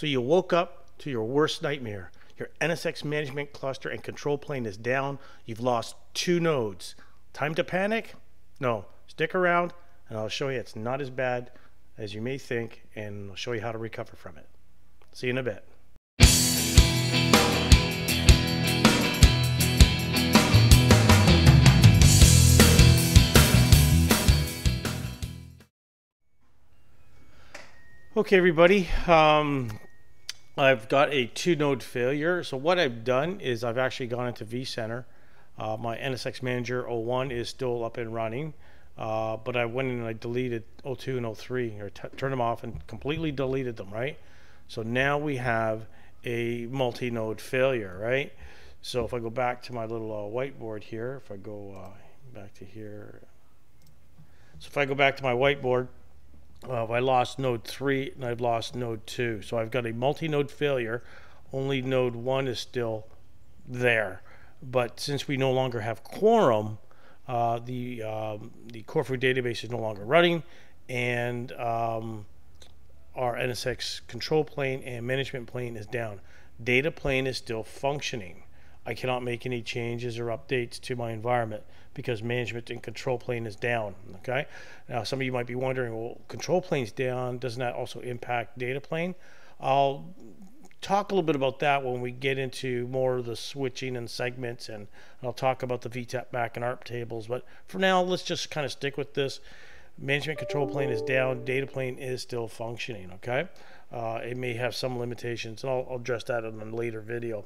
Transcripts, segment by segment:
So you woke up to your worst nightmare. Your NSX management cluster and control plane is down. You've lost two nodes. Time to panic? No. Stick around and I'll show you it's not as bad as you may think and I'll show you how to recover from it. See you in a bit. Okay, everybody. Um, I've got a two node failure. So what I've done is I've actually gone into vCenter. Uh, my NSX Manager 01 is still up and running, uh, but I went in and I deleted 02 and 03 or turned them off and completely deleted them, right? So now we have a multi-node failure, right? So if I go back to my little uh, whiteboard here, if I go uh, back to here, so if I go back to my whiteboard, uh, I lost node 3 and I've lost node 2. So I've got a multi-node failure. Only node 1 is still there. But since we no longer have quorum, uh, the um, the Corfu database is no longer running, and um, our NSX control plane and management plane is down. Data plane is still functioning. I cannot make any changes or updates to my environment because management and control plane is down. Okay. Now, some of you might be wondering, well, control plane's down. Doesn't that also impact data plane? I'll talk a little bit about that when we get into more of the switching and segments, and I'll talk about the VTEP back and ARP tables. But for now, let's just kind of stick with this. Management control plane is down. Data plane is still functioning. Okay. Uh, it may have some limitations, and I'll, I'll address that in a later video.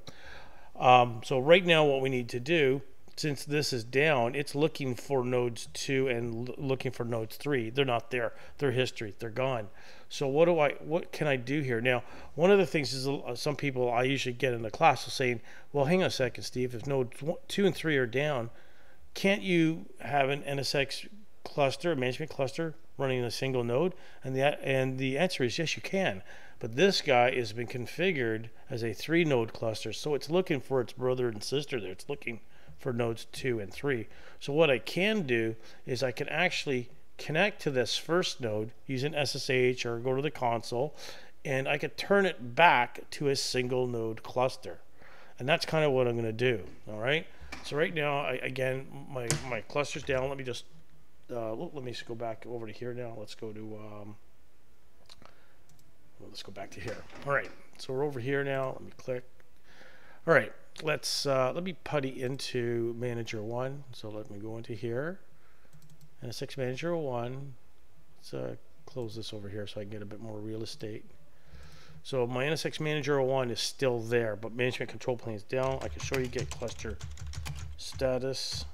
Um, so right now what we need to do, since this is down, it's looking for nodes 2 and looking for nodes 3. They're not there. They're history. They're gone. So what do I what can I do here? Now, one of the things is uh, some people I usually get in the class are saying, "Well, hang on a second, Steve. If nodes 2 and 3 are down, can't you have an NSX cluster, management cluster running in a single node?" And the and the answer is yes, you can. But this guy has been configured as a three node cluster. So it's looking for its brother and sister there. It's looking for nodes two and three. So what I can do is I can actually connect to this first node using SSH or go to the console and I could turn it back to a single node cluster. And that's kind of what I'm going to do. All right. So right now, I, again, my, my cluster's down. Let me just, uh, let me just go back over to here now. Let's go to, um, well, let's go back to here. All right, so we're over here now. Let me click. All right, let's uh, let me putty into manager one. So let me go into here, and NSX manager one. Let's uh, close this over here so I can get a bit more real estate. So my NSX Manager 01 is still there, but management control plane is down. I can show you get cluster status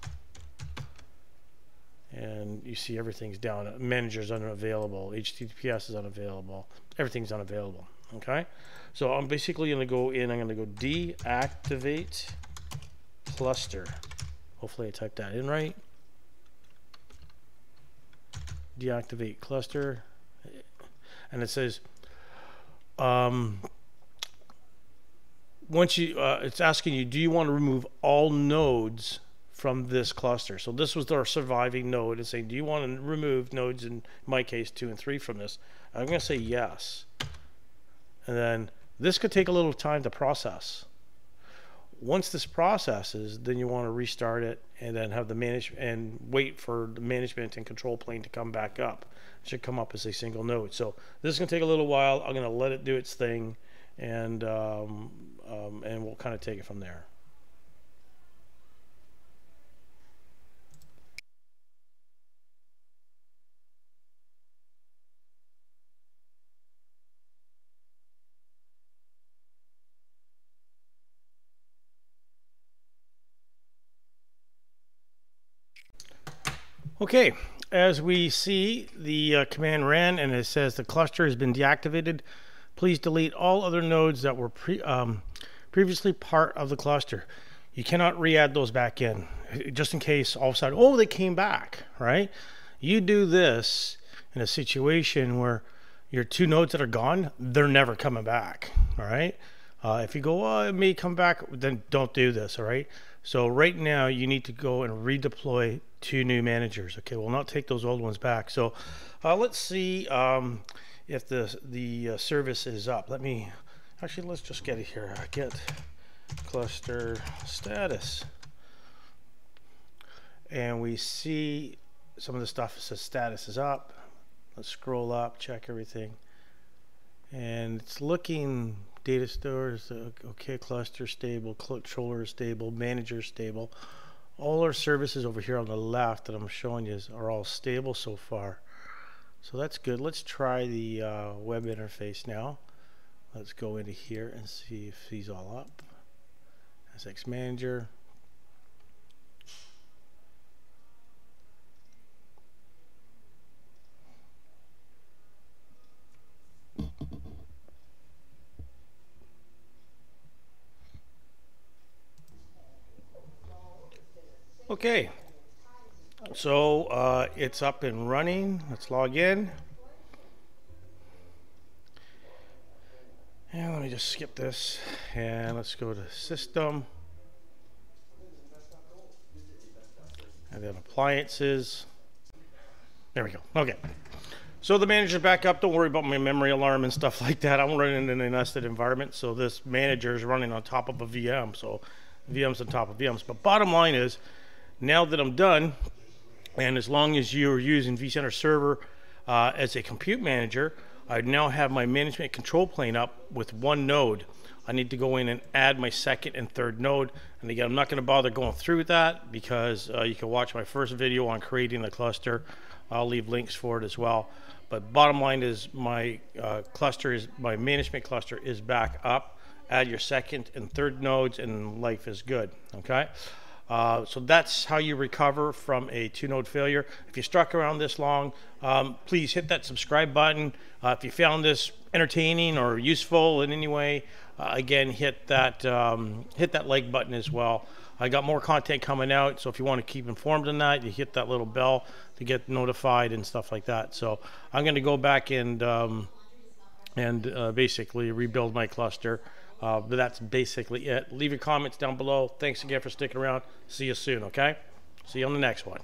and you see everything's down. Manager's unavailable. HTTPS is unavailable. Everything's unavailable. Okay, so I'm basically going to go in. I'm going to go deactivate cluster. Hopefully, I typed that in right. Deactivate cluster, and it says um, once you uh, it's asking you, do you want to remove all nodes from this cluster. So this was our surviving node and saying, do you want to remove nodes, in my case, two and three from this? I'm going to say yes. And then this could take a little time to process. Once this processes, then you want to restart it and then have the manage and wait for the management and control plane to come back up. It should come up as a single node. So this is going to take a little while. I'm going to let it do its thing and um, um, and we'll kind of take it from there. Okay, as we see, the uh, command ran and it says the cluster has been deactivated. Please delete all other nodes that were pre um, previously part of the cluster. You cannot re-add those back in, just in case all of a sudden, oh, they came back, right? You do this in a situation where your two nodes that are gone, they're never coming back, all right? Uh, if you go, oh, it may come back, then don't do this, all right? So right now you need to go and redeploy two new managers. Okay, we'll not take those old ones back. So uh, let's see um, if the the uh, service is up. Let me Actually, let's just get it here. Get cluster status. And we see some of the stuff says status is up. Let's scroll up, check everything. And it's looking data stores, uh, okay, cluster stable, controller stable, manager stable. All our services over here on the left that I'm showing you is, are all stable so far. So that's good. Let's try the uh, web interface now. Let's go into here and see if he's all up. NSX Manager. Okay, so uh, it's up and running. Let's log in. And let me just skip this and let's go to system. And then appliances. There we go. Okay. So the manager's back up. Don't worry about my memory alarm and stuff like that. I'm running in a nested environment. So this manager is running on top of a VM. So VMs on top of VMs. But bottom line is, now that I'm done, and as long as you're using vCenter Server uh, as a compute manager, I now have my management control plane up with one node. I need to go in and add my second and third node. And again, I'm not going to bother going through that because uh, you can watch my first video on creating the cluster. I'll leave links for it as well. But bottom line is my uh, cluster is my management cluster is back up. Add your second and third nodes and life is good. Okay. Uh, so that's how you recover from a two-node failure. If you stuck around this long, um, please hit that subscribe button. Uh, if you found this entertaining or useful in any way, uh, again, hit that um, hit that like button as well. I got more content coming out, so if you want to keep informed on that, you hit that little bell to get notified and stuff like that. So I'm going to go back and um, and uh, basically rebuild my cluster. Uh, but that's basically it. Leave your comments down below. Thanks again for sticking around. See you soon, okay? See you on the next one.